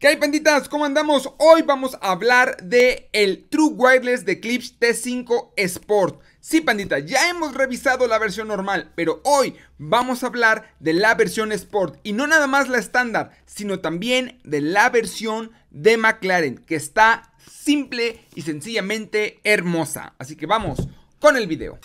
¿Qué hay panditas? ¿Cómo andamos? Hoy vamos a hablar de el True Wireless de Clips T5 Sport. Sí, pandita, ya hemos revisado la versión normal, pero hoy vamos a hablar de la versión Sport y no nada más la estándar, sino también de la versión de McLaren, que está simple y sencillamente hermosa. Así que vamos con el video.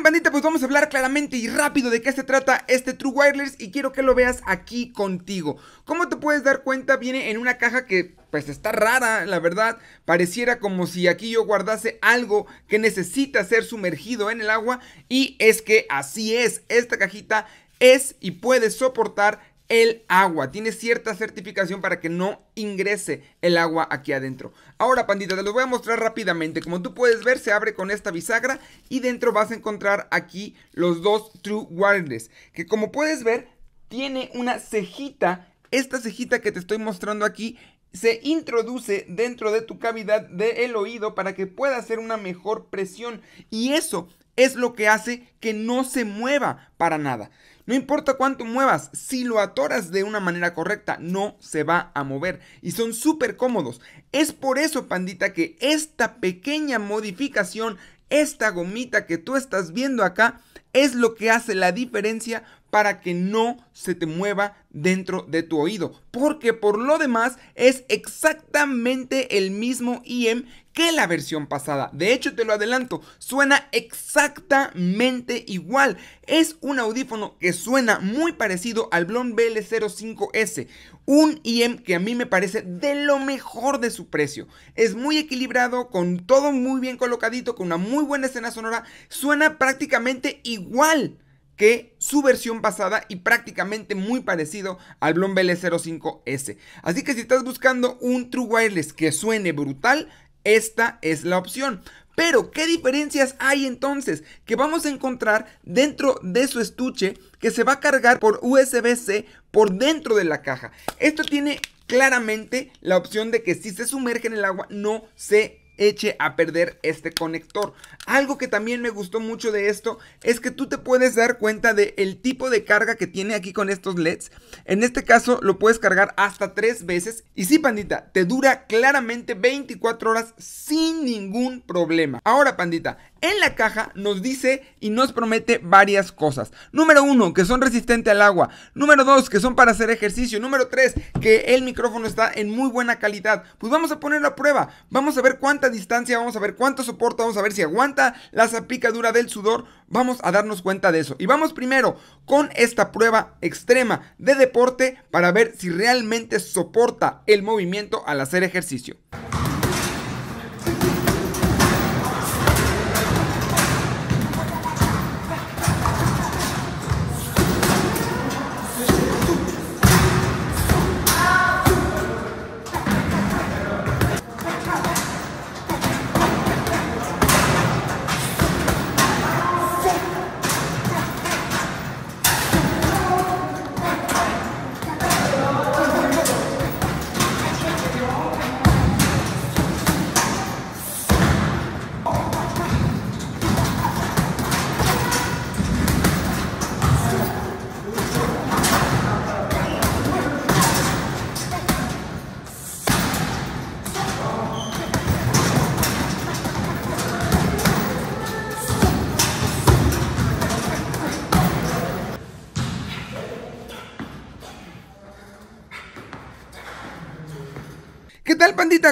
Bien, bandita, pues vamos a hablar claramente y rápido de qué se trata este True Wireless y quiero que lo veas aquí contigo. Como te puedes dar cuenta, viene en una caja que pues está rara, la verdad. Pareciera como si aquí yo guardase algo que necesita ser sumergido en el agua y es que así es, esta cajita es y puede soportar el agua. Tiene cierta certificación para que no ingrese el agua aquí adentro. Ahora, pandita, te lo voy a mostrar rápidamente. Como tú puedes ver, se abre con esta bisagra y dentro vas a encontrar aquí los dos True Wireless. Que como puedes ver, tiene una cejita. Esta cejita que te estoy mostrando aquí se introduce dentro de tu cavidad del oído para que pueda hacer una mejor presión. Y eso es lo que hace que no se mueva para nada. No importa cuánto muevas, si lo atoras de una manera correcta, no se va a mover. Y son súper cómodos. Es por eso, pandita, que esta pequeña modificación, esta gomita que tú estás viendo acá, es lo que hace la diferencia para que no se te mueva dentro de tu oído. Porque por lo demás es exactamente el mismo IM que la versión pasada. De hecho, te lo adelanto, suena exactamente igual. Es un audífono que suena muy parecido al Blond BL05S. Un IM que a mí me parece de lo mejor de su precio. Es muy equilibrado, con todo muy bien colocadito, con una muy buena escena sonora. Suena prácticamente igual que su versión pasada y prácticamente muy parecido al Blond BL05S. Así que si estás buscando un True Wireless que suene brutal, esta es la opción. Pero, ¿qué diferencias hay entonces? Que vamos a encontrar dentro de su estuche que se va a cargar por USB-C por dentro de la caja. Esto tiene claramente la opción de que si se sumerge en el agua no se eche a perder este conector. Algo que también me gustó mucho de esto es que tú te puedes dar cuenta del el tipo de carga que tiene aquí con estos LEDs. En este caso lo puedes cargar hasta tres veces. Y sí, pandita, te dura claramente 24 horas sin ningún problema. Ahora, pandita, en la caja nos dice y nos promete varias cosas. Número uno, que son resistentes al agua. Número dos, que son para hacer ejercicio. Número tres, que el micrófono está en muy buena calidad. Pues vamos a ponerlo a prueba. Vamos a ver cuánta distancia, vamos a ver cuánto soporta, vamos a ver si aguanta la zapicadura del sudor. Vamos a darnos cuenta de eso. Y vamos primero con esta prueba extrema de deporte para ver si realmente soporta el movimiento al hacer ejercicio.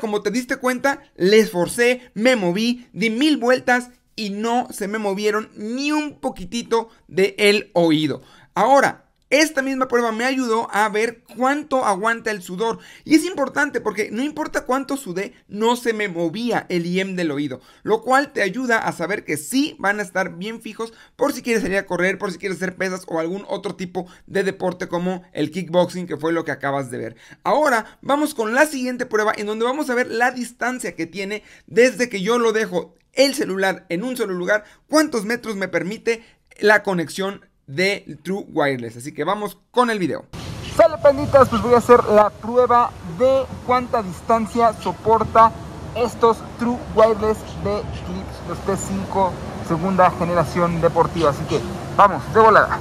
Como te diste cuenta, le esforcé, me moví, di mil vueltas y no se me movieron ni un poquitito de el oído. Ahora, esta misma prueba me ayudó a ver cuánto aguanta el sudor. Y es importante porque no importa cuánto sudé, no se me movía el IEM del oído. Lo cual te ayuda a saber que sí van a estar bien fijos por si quieres salir a correr, por si quieres hacer pesas o algún otro tipo de deporte como el kickboxing que fue lo que acabas de ver. Ahora vamos con la siguiente prueba en donde vamos a ver la distancia que tiene desde que yo lo dejo el celular en un solo lugar, cuántos metros me permite la conexión de True Wireless. Así que vamos con el video. Sale penditas, pues voy a hacer la prueba de cuánta distancia soporta estos True Wireless de Clips, los T5 segunda generación deportiva. Así que vamos, de volada.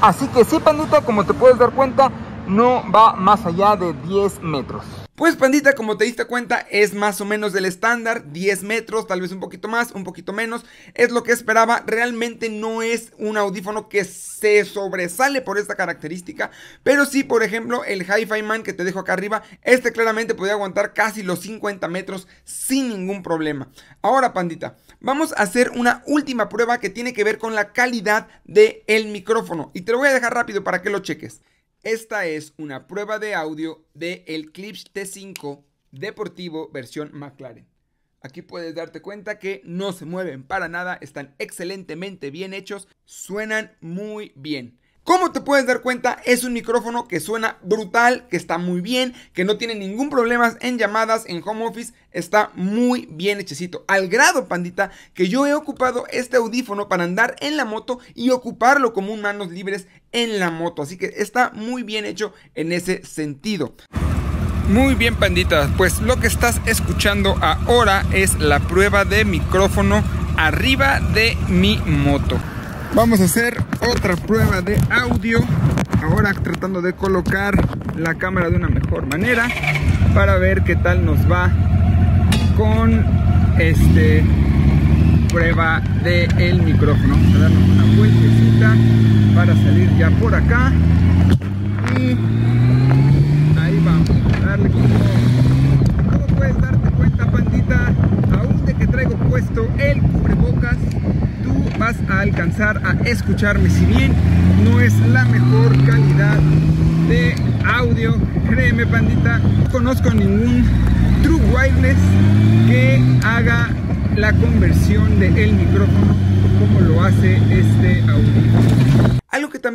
Así que sí, pandita, como te puedes dar cuenta, no va más allá de 10 metros. Pues pandita, como te diste cuenta, es más o menos del estándar, 10 metros, tal vez un poquito más, un poquito menos, es lo que esperaba, realmente no es un audífono que se sobresale por esta característica, pero sí, por ejemplo, el Hi-Fi Man que te dejo acá arriba, este claramente podría aguantar casi los 50 metros sin ningún problema. Ahora pandita, vamos a hacer una última prueba que tiene que ver con la calidad del el micrófono, y te lo voy a dejar rápido para que lo cheques. Esta es una prueba de audio de el Clips T5 deportivo versión McLaren. Aquí puedes darte cuenta que no se mueven para nada, están excelentemente bien hechos, suenan muy bien. Como te puedes dar cuenta, es un micrófono que suena brutal, que está muy bien, que no tiene ningún problema en llamadas, en home office, está muy bien hechecito. Al grado, pandita, que yo he ocupado este audífono para andar en la moto y ocuparlo como un manos libres en la moto. Así que está muy bien hecho en ese sentido. Muy bien, pandita. Pues lo que estás escuchando ahora es la prueba de micrófono arriba de mi moto. Vamos a hacer otra prueba de audio. Ahora tratando de colocar la cámara de una mejor manera para ver qué tal nos va con este prueba del el micrófono. Vamos a darnos una vueltecita para salir ya por acá. Y ahí vamos. Darle como, como puedes darte cuenta, pandita, de puesto el cubrebocas. Vas a alcanzar a escucharme. Si bien no es la mejor calidad de audio créeme pandita no conozco ningún true wireless que haga la conversión del el micrófono como lo hace este audio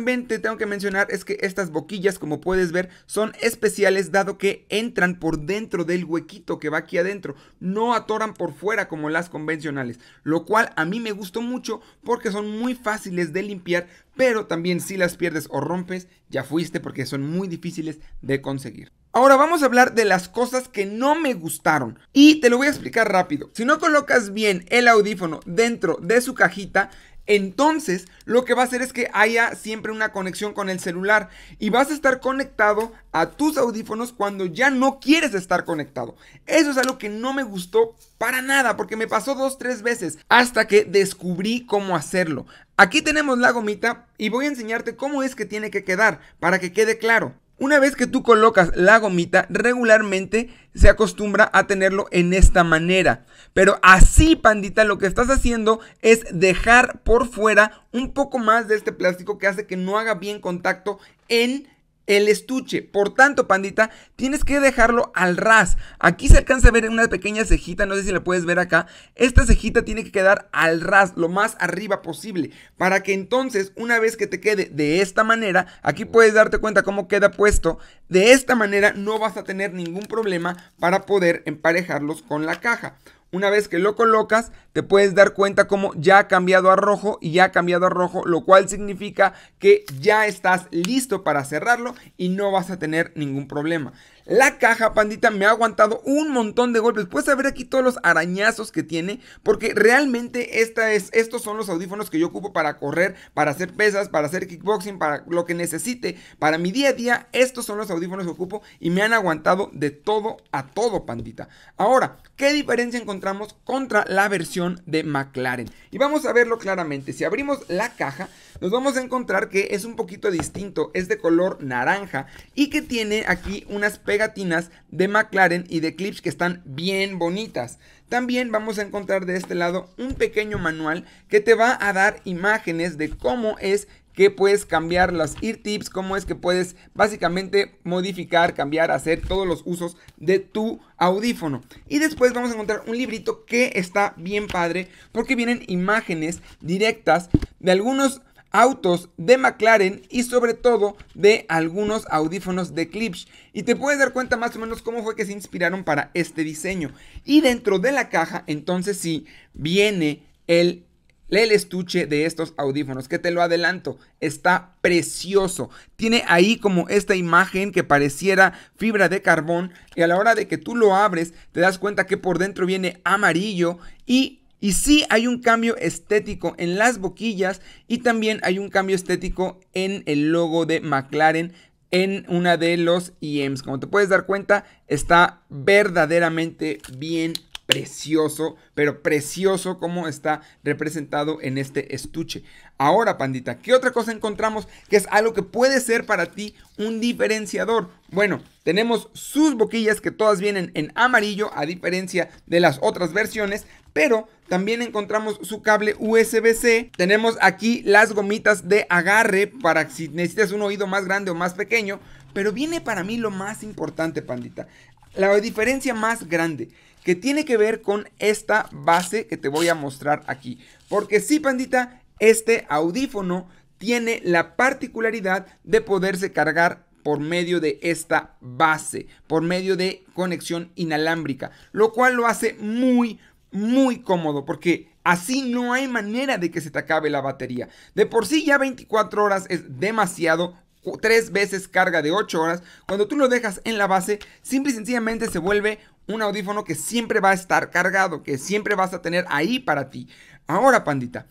te tengo que mencionar es que estas boquillas, como puedes ver, son especiales dado que entran por dentro del huequito que va aquí adentro, no atoran por fuera como las convencionales, lo cual a mí me gustó mucho porque son muy fáciles de limpiar, pero también si las pierdes o rompes, ya fuiste porque son muy difíciles de conseguir. Ahora vamos a hablar de las cosas que no me gustaron y te lo voy a explicar rápido. Si no colocas bien el audífono dentro de su cajita, entonces lo que va a hacer es que haya siempre una conexión con el celular y vas a estar conectado a tus audífonos cuando ya no quieres estar conectado. Eso es algo que no me gustó para nada porque me pasó dos, tres veces hasta que descubrí cómo hacerlo. Aquí tenemos la gomita y voy a enseñarte cómo es que tiene que quedar para que quede claro. Una vez que tú colocas la gomita, regularmente se acostumbra a tenerlo en esta manera. Pero así, pandita, lo que estás haciendo es dejar por fuera un poco más de este plástico que hace que no haga bien contacto en el estuche. Por tanto, pandita, tienes que dejarlo al ras. Aquí se alcanza a ver una pequeña cejita, no sé si la puedes ver acá. Esta cejita tiene que quedar al ras, lo más arriba posible, para que entonces, una vez que te quede de esta manera, aquí puedes darte cuenta cómo queda puesto. De esta manera no vas a tener ningún problema para poder emparejarlos con la caja. Una vez que lo colocas, te puedes dar cuenta como ya ha cambiado a rojo y ya ha cambiado a rojo, lo cual significa que ya estás listo para cerrarlo y no vas a tener ningún problema. La caja, pandita, me ha aguantado un montón de golpes. Puedes ver aquí todos los arañazos que tiene. Porque realmente esta es, estos son los audífonos que yo ocupo para correr, para hacer pesas, para hacer kickboxing, para lo que necesite. Para mi día a día, estos son los audífonos que ocupo y me han aguantado de todo a todo, pandita. Ahora, ¿qué diferencia encontramos contra la versión de McLaren? Y vamos a verlo claramente. Si abrimos la caja, nos vamos a encontrar que es un poquito distinto. Es de color naranja y que tiene aquí unas pegatinas de McLaren y de clips que están bien bonitas. También vamos a encontrar de este lado un pequeño manual que te va a dar imágenes de cómo es que puedes cambiar las ear tips, cómo es que puedes básicamente modificar, cambiar, hacer todos los usos de tu audífono. Y después vamos a encontrar un librito que está bien padre porque vienen imágenes directas de algunos autos de McLaren y sobre todo de algunos audífonos de Klipsch. Y te puedes dar cuenta más o menos cómo fue que se inspiraron para este diseño. Y dentro de la caja, entonces sí, viene el el estuche de estos audífonos, que te lo adelanto, está precioso. Tiene ahí como esta imagen que pareciera fibra de carbón y a la hora de que tú lo abres te das cuenta que por dentro viene amarillo y y sí hay un cambio estético en las boquillas y también hay un cambio estético en el logo de McLaren en una de los IEMs. Como te puedes dar cuenta, está verdaderamente bien precioso, pero precioso como está representado en este estuche. Ahora, pandita, ¿qué otra cosa encontramos que es algo que puede ser para ti un diferenciador? Bueno, tenemos sus boquillas que todas vienen en amarillo a diferencia de las otras versiones, pero también encontramos su cable USB-C. Tenemos aquí las gomitas de agarre para si necesitas un oído más grande o más pequeño, pero viene para mí lo más importante, pandita. La diferencia más grande que tiene que ver con esta base que te voy a mostrar aquí. Porque sí, pandita, este audífono tiene la particularidad de poderse cargar por medio de esta base, por medio de conexión inalámbrica, lo cual lo hace muy, muy cómodo porque así no hay manera de que se te acabe la batería. De por sí ya 24 horas es demasiado, tres veces carga de 8 horas, cuando tú lo dejas en la base, simple y sencillamente se vuelve un audífono que siempre va a estar cargado, que siempre vas a tener ahí para ti. Ahora, pandita,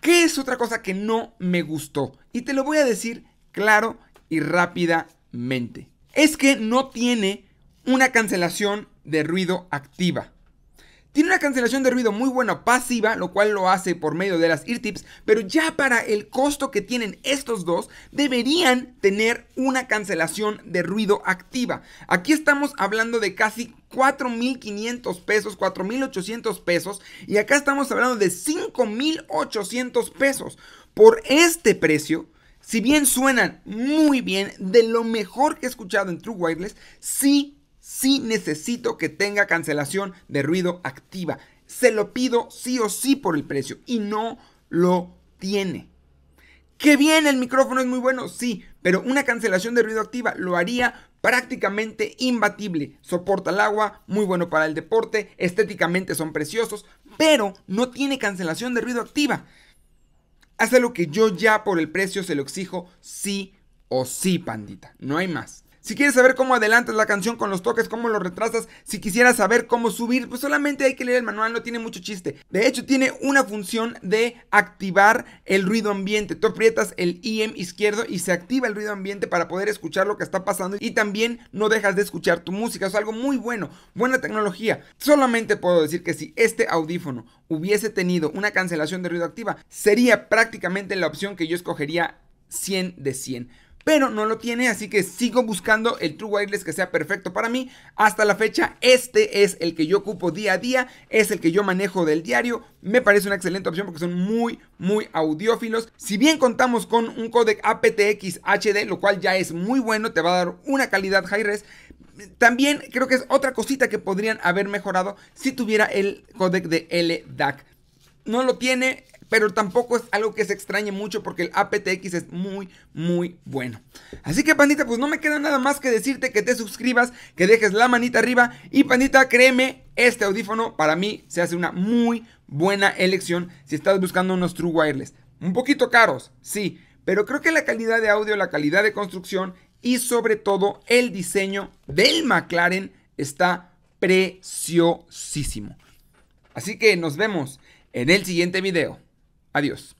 ¿qué es otra cosa que no me gustó? Y te lo voy a decir claro y rápidamente. Es que no tiene una cancelación de ruido activa. Tiene una cancelación de ruido muy buena pasiva, lo cual lo hace por medio de las eartips, pero ya para el costo que tienen estos dos, deberían tener una cancelación de ruido activa. Aquí estamos hablando de casi 4.500 pesos, 4.800 pesos, y acá estamos hablando de 5.800 pesos. Por este precio, si bien suenan muy bien, de lo mejor que he escuchado en True Wireless, sí sí necesito que tenga cancelación de ruido activa. Se lo pido sí o sí por el precio y no lo tiene. Que bien, el micrófono es muy bueno, sí, pero una cancelación de ruido activa lo haría prácticamente imbatible. Soporta el agua, muy bueno para el deporte, estéticamente son preciosos, pero no tiene cancelación de ruido activa. Hace lo que yo ya por el precio se lo exijo sí o sí, pandita, no hay más. Si quieres saber cómo adelantas la canción con los toques, cómo lo retrasas, si quisieras saber cómo subir, pues solamente hay que leer el manual, no tiene mucho chiste. De hecho, tiene una función de activar el ruido ambiente. Tú aprietas el IM izquierdo y se activa el ruido ambiente para poder escuchar lo que está pasando y también no dejas de escuchar tu música. Es algo muy bueno, buena tecnología. Solamente puedo decir que si este audífono hubiese tenido una cancelación de ruido activa, sería prácticamente la opción que yo escogería 100 de 100 pero no lo tiene, así que sigo buscando el True Wireless que sea perfecto para mí. Hasta la fecha, este es el que yo ocupo día a día, es el que yo manejo del diario. Me parece una excelente opción porque son muy, muy audiófilos. Si bien contamos con un codec aptX HD, lo cual ya es muy bueno, te va a dar una calidad high res. También creo que es otra cosita que podrían haber mejorado si tuviera el codec de LDAC. No lo tiene, pero tampoco es algo que se extrañe mucho porque el aptX es muy, muy bueno. Así que, pandita, pues no me queda nada más que decirte que te suscribas, que dejes la manita arriba. Y, pandita, créeme, este audífono para mí se hace una muy buena elección si estás buscando unos True Wireless. Un poquito caros, sí, pero creo que la calidad de audio, la calidad de construcción y sobre todo el diseño del McLaren está preciosísimo. Así que nos vemos en el siguiente video. Adiós.